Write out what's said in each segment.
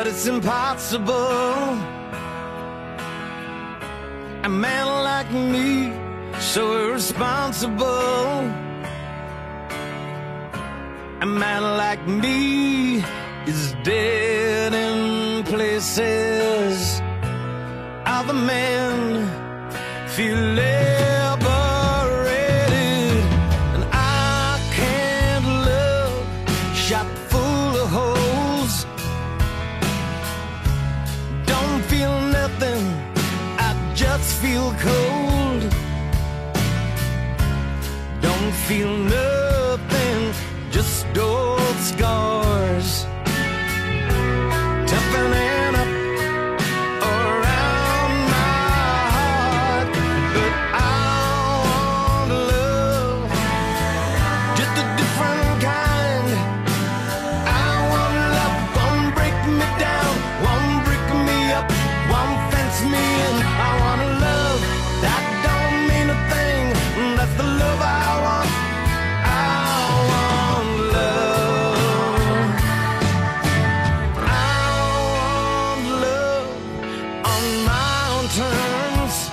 but it's impossible. A man like me, so irresponsible. A man like me is dead in places. Other men feel liberated, and I can't love shop for. cold. Don't feel nothing, just old scars. mountains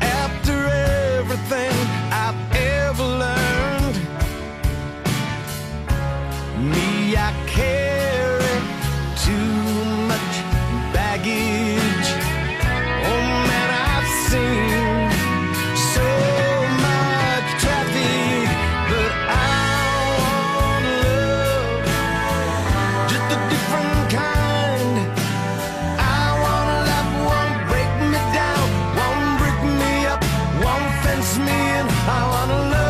after everything I've ever learned. Me, I care. me and I wanna love